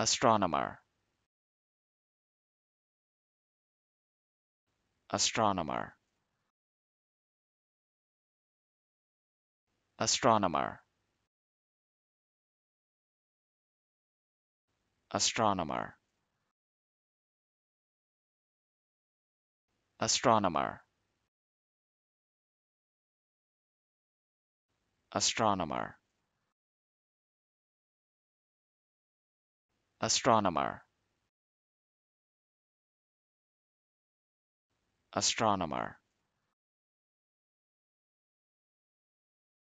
astronomer. Astronomer. Astronomer. Astronomer. Astronomer. Astronomer astronomer. Astronomer